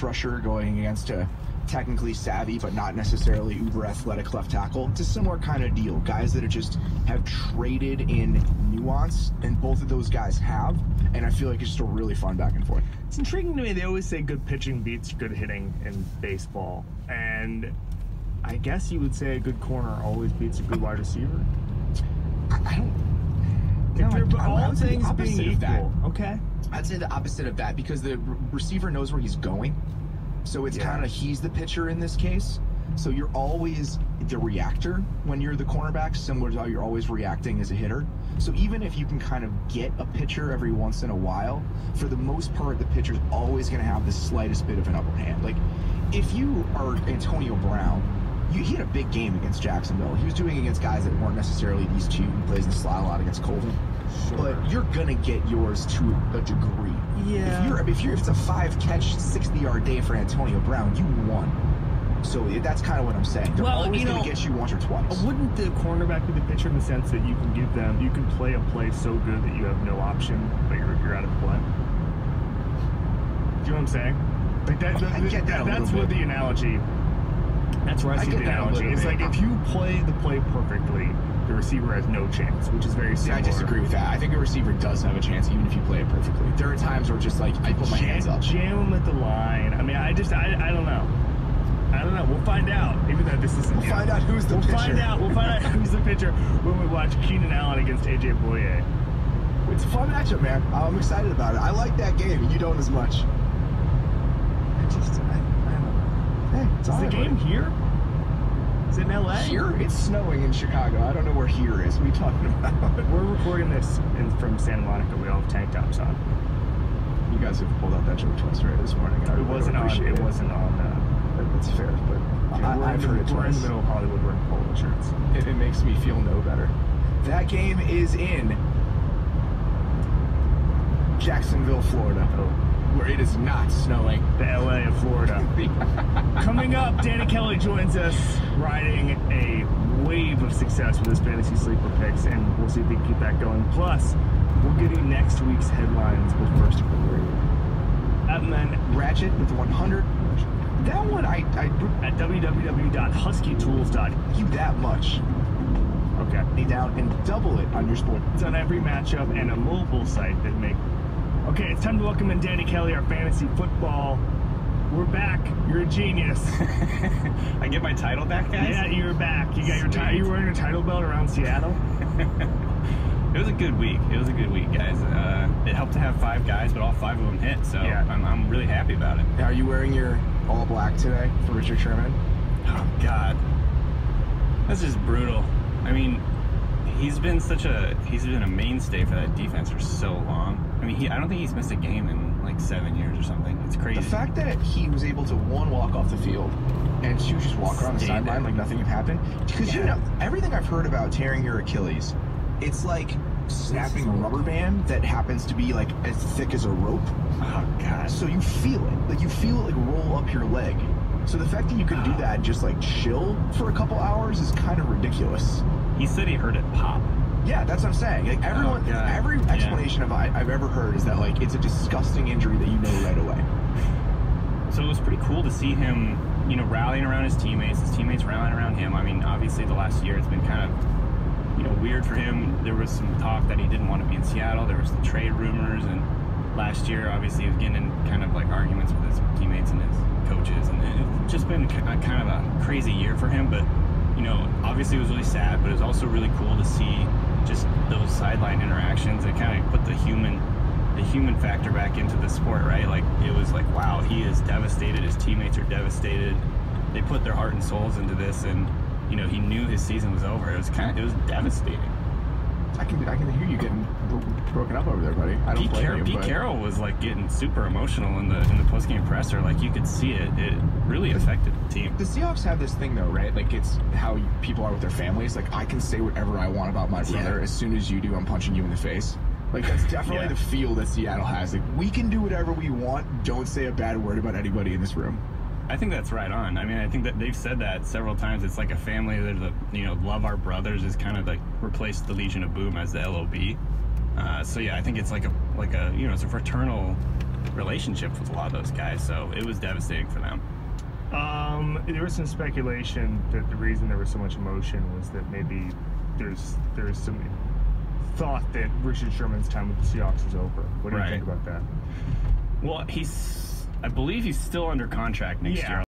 pass rusher going against a technically savvy but not necessarily uber athletic left tackle. It's a similar kind of deal. Guys that are just have traded in nuance, and both of those guys have. And I feel like it's just a really fun back and forth. It's intriguing to me. They always say good pitching beats good hitting in baseball, and I guess you would say a good corner always beats a good wide receiver. I, don't. No, I- all would say the things being equal, okay. I'd say the opposite of that because the re- receiver knows where he's going. So it's Yeah. kind of he's the pitcher in this case. So you're always the reactor when you're the cornerback, similar to how you're always reacting as a hitter. So even if you can kind of get a pitcher every once in a while, for the most part, the pitcher's always going to have the slightest bit of an upper hand. Like if you are Antonio Brown, you, he had a big game against Jacksonville. He was doing against guys that weren't necessarily these two. He plays in the slot a lot against Colvin. But you're gonna get yours to a degree. Yeah. If you're if you're if it's a five catch, sixty yard day for Antonio Brown, you won. So that's kind of what I'm saying. They're Well, always you gonna know, get you once or twice. Wouldn't the cornerback be the pitcher in the sense that you can give them, you can play a play so good that you have no option, but you're, you're out of play? Do you know what I'm saying? Like that, I get that that's what the analogy. That's where I I see the analogy. It's like if you play the play perfectly, the receiver has no chance, which is very similar. I disagree with that. I think a receiver does have a chance even if you play it perfectly. There are times where just like I put my jam, hands up. Jam them at the line. I mean, I just, I, I don't know. I don't know. We'll find out. Even though this isn't. We'll find out who's the We'll pitcher. find out. We'll find out who's the pitcher when we watch Keenan Allen against AJ Bouye. It's a fun matchup, man. I'm excited about it. I like that game. You don't as much. I just, I, I don't know. Hey, it's Is the game here? Is it in LA? Here? It's snowing in Chicago. I don't know where here is. What are you talking about? We're recording this in, from Santa Monica. We all have tank tops on. You guys have pulled out that joke twice already this morning. It wasn't on. appreciate It wasn't on. Uh, That's fair, but yeah, I, I've in, heard it the- We're in the middle of Hollywood wearing polo shirts. It, it makes me feel no better. That game is in Jacksonville, Florida, Oh, where it is not snowing. the LA of Florida. Coming up, Danny Kelly joins us riding a wave of success with his fantasy sleeper picks, and we'll see if we can keep that going. Plus, we'll give you next week's headlines, with first, and then Ratchet with 100. That one, I, I at www.huskytools.com. you that much. Okay. Down and double it on your sport. It's on every matchup and a mobile site that make. Okay, it's time to welcome in Danny Kelly, our fantasy football. We're back. You're a genius. I get my title back, guys? Yeah, you're back. You got your title. Sweet. You wearing a title belt around Seattle? It was a good week. It was a good week, guys. Uh, it helped to have five guys, but all five of them hit, so Yeah. I'm, I'm really happy about it. Are you wearing your all black today for Richard Sherman? Oh, God. That's just brutal. I mean, he's been such a he's been a mainstay for that defense for so long. I mean, he I don't think he's missed a game in like seven years or something. It's crazy. The fact that he was able to one walk off the field and two just walk around the sideline like nothing had happened. Because you know everything I've heard about tearing your Achilles, it's like snapping a rubber band that happens to be like as thick as a rope. oh God. So you feel it, like you feel it like roll up your leg. So the fact that you can do ah. that and just like chill for a couple hours is kind of ridiculous. He said he heard it pop. Yeah, that's what I'm saying. Like oh, everyone, Oh, every Yeah. explanation of I, I've ever heard is that like it's a disgusting injury that you know right away. So it was pretty cool to see him, you know, rallying around his teammates, his teammates rallying around him. I mean, obviously the last year it's been kind of, you know, weird for him. There was some talk that he didn't want to be in Seattle. There was the trade rumors, and last year obviously he was getting in kind of like arguments with his teammates and his coaches, and it's just been kind of a crazy year for him. But you know, obviously it was really sad, but it was also really cool to see just those sideline interactions. It kind of put the human the human factor back into the sport, right? Like it was like, wow, he is devastated. His teammates are devastated. They put their heart and souls into this, and you know he knew his season was over. It was kind of it was devastating. I can I can hear you getting bro- broken up over there, buddy. I don't Pete, blame Car- you. Pete but Carroll was like getting super emotional in the in the postgame presser. Like you could see it. It really affected the team. The Seahawks have this thing though, right? Like it's how people are with their families. Like I can say whatever I want about my brother. Yeah. As soon as you do, I'm punching you in the face. Like that's definitely Yeah. the feel that Seattle has. Like we can do whatever we want. Don't say a bad word about anybody in this room. I think that's right on. I mean, I think that they've said that several times. It's like a family. They're the you know love our brothers is kind of like replaced the Legion of Boom as the LOB. Uh, so yeah, I think it's like a like a you know it's a fraternal relationship with a lot of those guys, so it was devastating for them. Um, there was some speculation that the reason there was so much emotion was that maybe there's there's some thought that Richard Sherman's time with the Seahawks is over. What do you think about that? Well, he's I believe he's still under contract next Yeah. year.